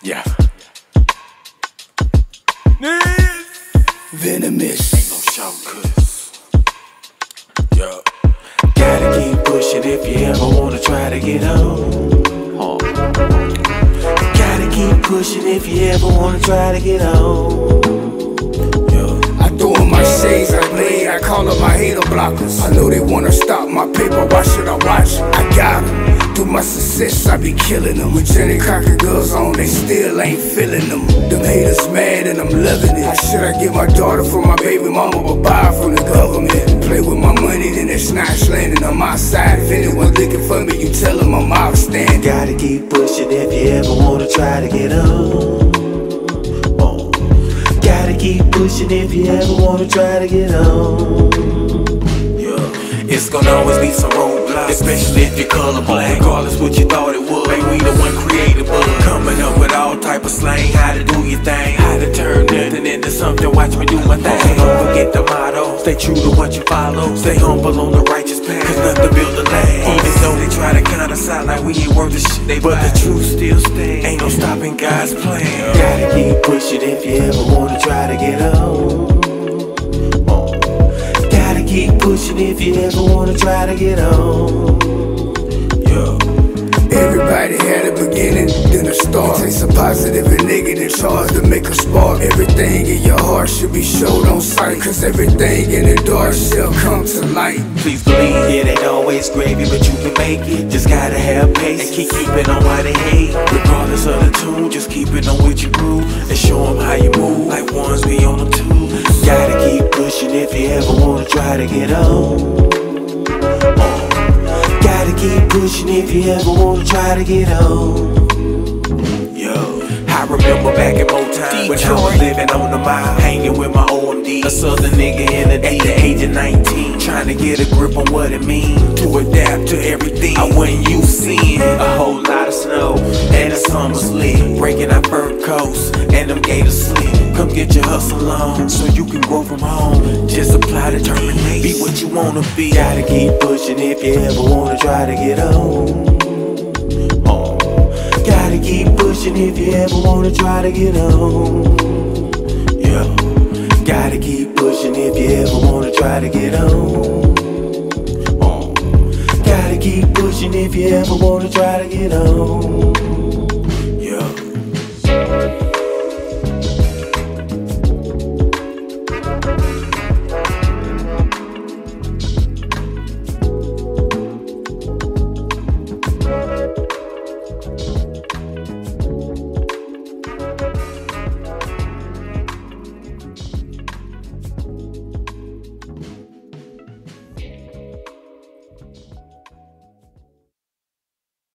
Yeah. Venomous. Ain't no shortcuts. Yeah. Gotta keep pushing if you ever wanna try to get on. Gotta keep pushing if you ever wanna try to get on. I throw in my shades, I blade, I call up my hater blockers. I know they wanna stop my paper, why should I watch? I got 'em. Through my success, I be killing them. With Jenny Cocker girls on, they still ain't feeling them. Them haters mad and I'm loving it. How should I get my daughter from my baby mama, but buy from the government? Play with my money, then it's not landing on my side. If anyone looking for me, you tell them I'm outstanding. Gotta keep pushing if you ever wanna try to get on. Oh. Gotta keep pushing if you ever wanna try to get on. Yeah. It's gonna always be some roadblocks, especially if you're colorblind. Regardless what you thought it was, ain't we the one created, but coming up with all type of slang, how to do your thing, how to turn nothing into something. Watch me do my thing. So don't forget the motto, stay true to what you follow, stay humble on the righteous path. Cause nothing build a last. Even though they try to us out like we ain't worth the shit, they but the truth still stands. Ain't no stopping God's plan. Gotta keep pushing if you ever wanna try to get on. Pushing if you ever wanna try to get on. Yeah. Everybody had a beginning, then a start. It takes a positive and negative charge to make a spark. Everything in your heart should be showed on sight. Cause everything in the dark shall come to light. Please believe it ain't always gravy, but you can make it. Just gotta have patience and keep keeping on why they hate. Regardless of the tune, just keep it on what you grew and show them how you move. Like ones be on the two. Gotta keep pushing if you ever wanna try to get on. Oh. Uh, gotta keep pushing if you ever wanna try to get on. Yo, I remember back in Motown when I was living on the mile, hanging with my OMD, a southern nigga in the D, at the age of 19, trying to get a grip on what it means to adapt to everything. I wasn't used Come get your hustle on so you can grow from home. Just apply determination, be what you wanna be. Gotta keep pushing if you ever wanna try to get on. Oh. Gotta keep pushing if you ever wanna try to get on. Yeah. Gotta keep pushing if you ever wanna try to get on. Oh. Gotta keep pushing if you ever wanna try to get on.